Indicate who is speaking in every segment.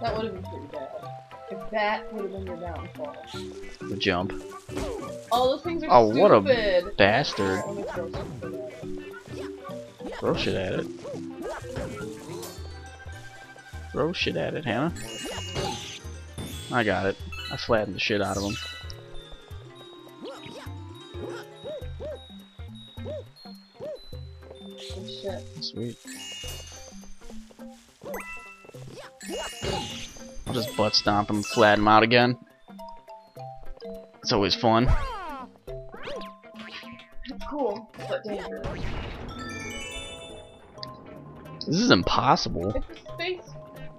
Speaker 1: That would have been pretty bad. If that would have been your downfall.
Speaker 2: The jump.
Speaker 1: Oh, those things are
Speaker 2: Oh,
Speaker 1: stupid.
Speaker 2: what a bastard.
Speaker 1: Oh, let throw something at it.
Speaker 2: Throw shit at it. Throw shit at it, Hannah. I got it. I flattened the shit out of him.
Speaker 1: Oh, shit.
Speaker 2: Sweet. I'll just butt stomp him, flatten him out again. It's always fun.
Speaker 1: Cool, but dangerous.
Speaker 2: This is impossible.
Speaker 1: It's a space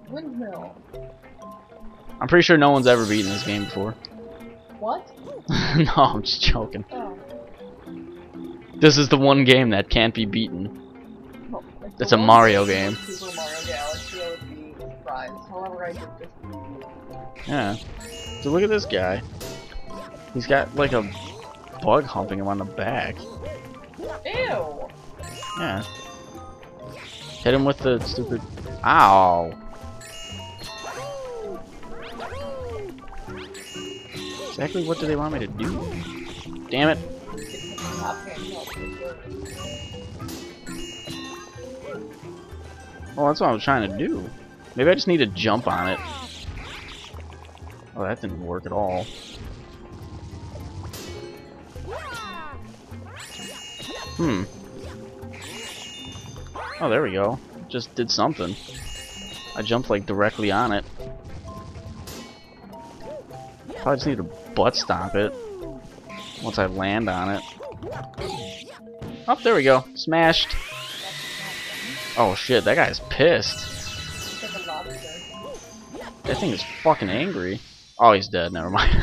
Speaker 1: windmill.
Speaker 2: I'm pretty sure no one's ever beaten this game before.
Speaker 1: What?
Speaker 2: no, I'm just joking.
Speaker 1: Oh.
Speaker 2: This is the one game that can't be beaten. It's a Mario game.
Speaker 1: Super Mario Galaxy,
Speaker 2: Yeah. So look at this guy. He's got like a bug humping him on the back.
Speaker 1: Ew!
Speaker 2: Yeah. Hit him with the stupid. Ow! Exactly what do they want me to do? Damn it!
Speaker 1: Top hand help for sure.
Speaker 2: Well, that's what I was trying to do. Maybe I just need to jump on it. Oh, that didn't work at all. Hmm. Oh, there we go. Just did something. I jumped like directly on it. Probably just need to butt stomp it once I land on it. Oh, there we go. Smashed. Oh shit, that guy's pissed. That thing is fucking angry. Oh, he's dead. Never mind.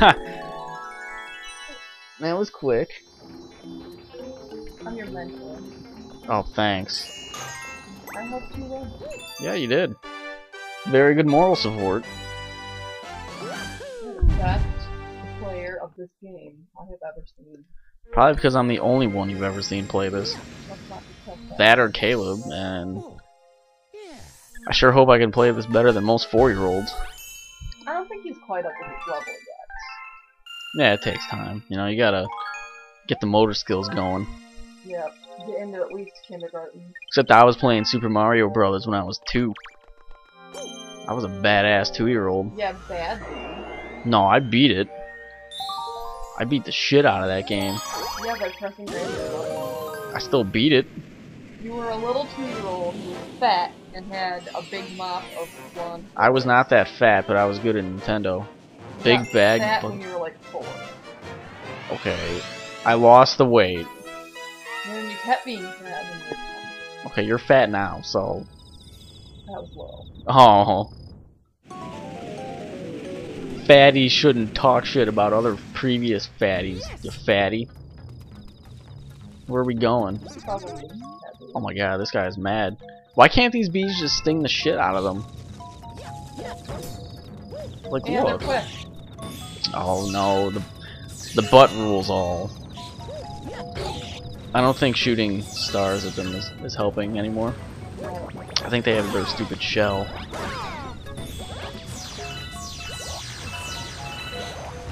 Speaker 2: that was quick.
Speaker 1: I'm your mentor.
Speaker 2: Oh, thanks.
Speaker 1: I helped you win.
Speaker 2: Yeah, you did. Very good moral support.
Speaker 1: You're the best player of this game I have ever seen.
Speaker 2: Probably because I'm the only one you've ever seen play this.
Speaker 1: Let's not discuss that.
Speaker 2: That or Caleb, and oh, I sure hope I can play this better than most four-year-olds.
Speaker 1: Quite up to his level yet.
Speaker 2: Yeah, it takes time. You know, you gotta get the motor skills going.
Speaker 1: Yep. Get into at least kindergarten.
Speaker 2: Except I was playing Super Mario Brothers when I was two. I was a badass two-year-old.
Speaker 1: Yeah, badly.
Speaker 2: No, I beat it. I beat the shit out of that game.
Speaker 1: Yeah, by pressing
Speaker 2: I still beat it.
Speaker 1: You were a little two-year-old who was fat and had a big mop of blonde.
Speaker 2: I was not that fat, but I was good at Nintendo. Big bag.
Speaker 1: Fat when you were like four.
Speaker 2: Okay. I lost the weight.
Speaker 1: And then you kept being fat when you were.
Speaker 2: Okay, you're fat now, so.
Speaker 1: That was low.
Speaker 2: Oh. Fatties shouldn't talk shit about other previous fatties, you fatty. Where are we going? Oh my god, this guy's mad. Why can't these bees just sting the shit out of them? Like,
Speaker 1: they're
Speaker 2: look. Oh no, the the butt rules all. I don't think shooting stars at them is, is helping anymore. I think they have their stupid shell.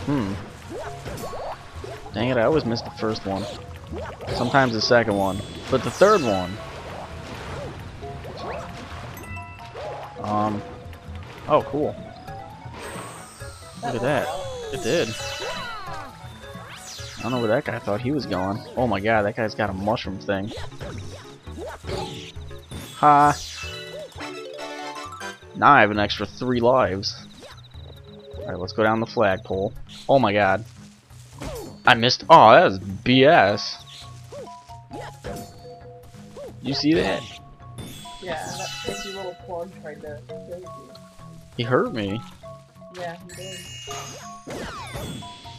Speaker 2: Hmm. Dang it, I always miss the first one. Sometimes the second one. But the third one. Um. Oh, cool. Look at that. It did. I don't know where that guy thought he was going. Oh my god, that guy's got a mushroom thing. Ha! Now I have an extra three lives. Alright, let's go down the flagpole. Oh my god. I missed- oh, that was BS. You see that?
Speaker 1: Yeah, that crazy little plug tried to kill you.
Speaker 2: He hurt me.
Speaker 1: Yeah, he did.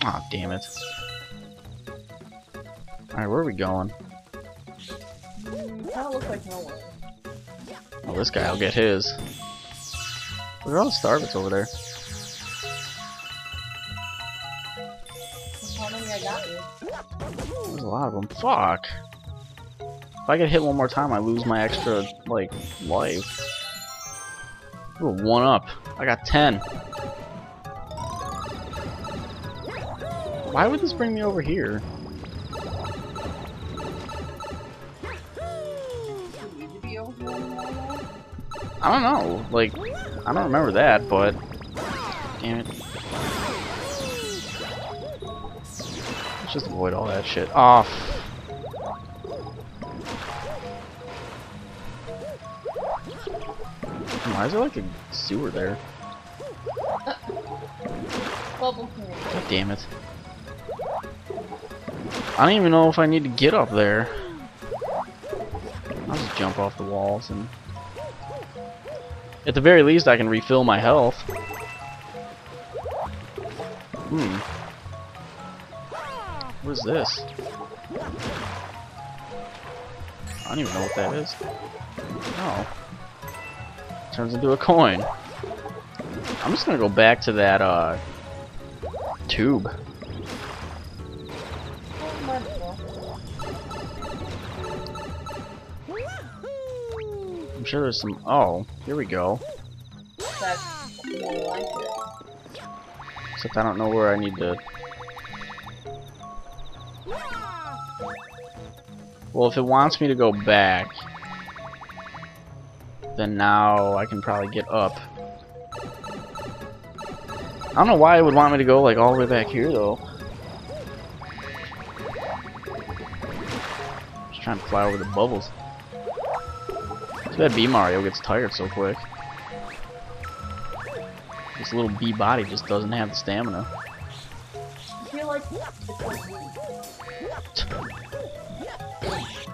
Speaker 2: Aw, oh, damn it. Alright, where are we going?
Speaker 1: Kinda looks like nowhere.
Speaker 2: Oh, this guy will get his. Look at all the Starbits over there.
Speaker 1: How many I got you.
Speaker 2: There's a lot of them. Fuck. If I get hit one more time, I lose my extra, like, life. Ooh, one up. I got 10. Why would this bring me over here? I don't know. Like, I don't remember that, but... Damn it. Let's just avoid all that shit. Off. Why is there like a sewer there? God damn it. I don't even know if I need to get up there. I'll just jump off the walls and... At the very least, I can refill my health. Hmm. What is this? I don't even know what that is. Oh. Turns into a coin. I'm just gonna go back to that, uh, tube. I'm sure there's some. Oh, here we go. Except I don't know where I need to. Well, if it wants me to go back, then now I can probably get up. I don't know why it would want me to go like all the way back here though. Just trying to fly over the bubbles. Too bad Bee Mario gets tired so quick. This little bee body just doesn't have the stamina.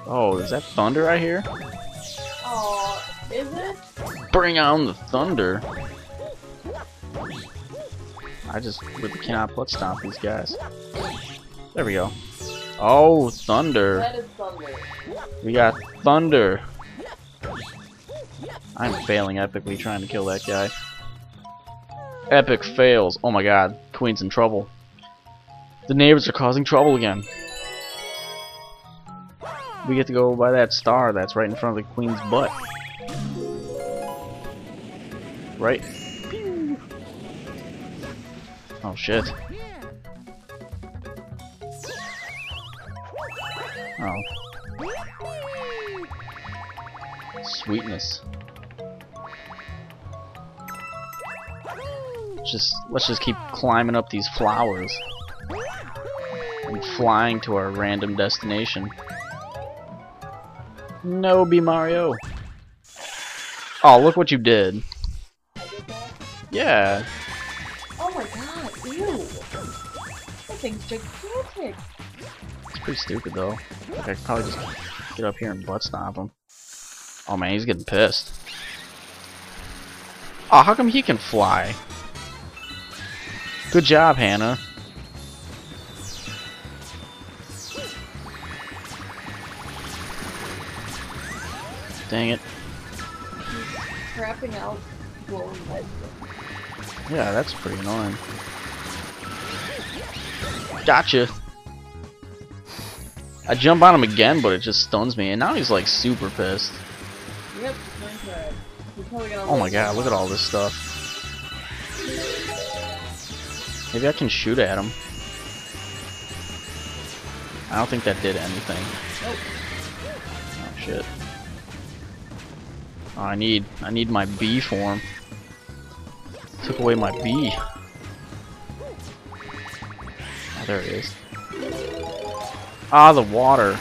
Speaker 2: Oh, is that thunder I hear?
Speaker 1: Oh, is it?
Speaker 2: Bring on the thunder! I just really cannot butt stomp these guys. There we go. Oh, thunder.
Speaker 1: Thunder.
Speaker 2: We got thunder. I'm failing epically trying to kill that guy. Epic fails. Oh my god. Queen's in trouble. The neighbors are causing trouble again. We get to go by that star that's right in front of the queen's butt. Right? Pew. Oh shit. Oh. Sweetness. Just let's just keep climbing up these flowers and flying to our random destination. No, Bee Mario. Oh, look what you did. Yeah.
Speaker 1: Oh my god, ew. That thing's gigantic.
Speaker 2: It's pretty stupid though. Like I could probably just get up here and butt stomp him. Oh man, he's getting pissed. Oh, how come he can fly? Good job, Hannah. Dang it.
Speaker 1: Crapping out glowing lights.
Speaker 2: Yeah, that's pretty annoying. Gotcha. I jump on him again, but it just stuns me, and now he's like super pissed.
Speaker 1: Yep, okay. He's probably gonna
Speaker 2: Oh my god, look at all this stuff. Maybe I can shoot at him. I don't think that did anything.
Speaker 1: Nope.
Speaker 2: Oh shit. Oh, I need I need my Bee form. Took away my Bee. Oh, there it is. Ah, the water.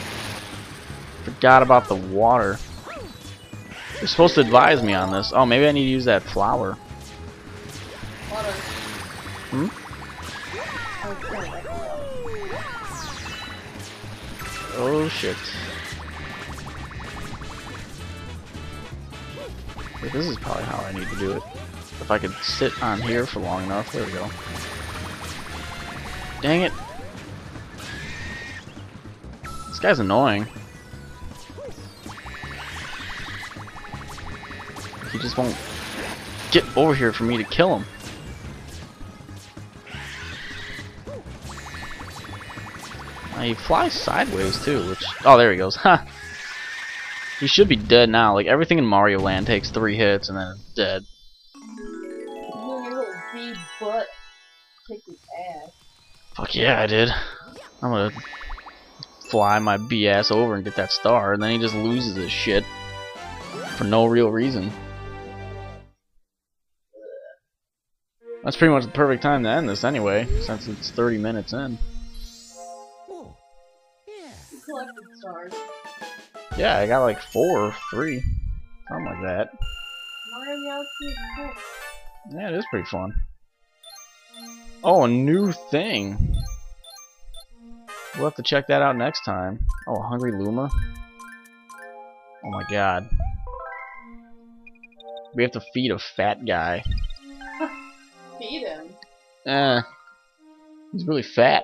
Speaker 2: Forgot about the water. You're supposed to advise me on this. Oh, maybe I need to use that flower.
Speaker 1: Water.
Speaker 2: Hmm?
Speaker 1: Oh,
Speaker 2: shit. This is probably how I need to do it. If I could sit on here for long enough. There we go. Dang it. This guy's annoying. He just won't get over here for me to kill him. Uh, he flies sideways too, which oh there he goes. Ha. he should be dead now. Like everything in Mario Land takes three hits and then dead.
Speaker 1: His ass.
Speaker 2: Fuck yeah, I did. I'm gonna fly my BS over and get that star, and then he just loses his shit for no real reason. That's pretty much the perfect time to end this anyway, since it's 30 minutes in.
Speaker 3: Yeah.
Speaker 1: You collected stars.
Speaker 2: Yeah, I got like four or three. Something like that.
Speaker 1: Mario Galaxy is cool.
Speaker 2: Yeah, it is pretty fun. Oh, a new thing. We'll have to check that out next time. Oh, a Hungry Luma. Oh my god. We have to feed a fat guy.
Speaker 1: Feed him.
Speaker 2: Eh. He's really fat.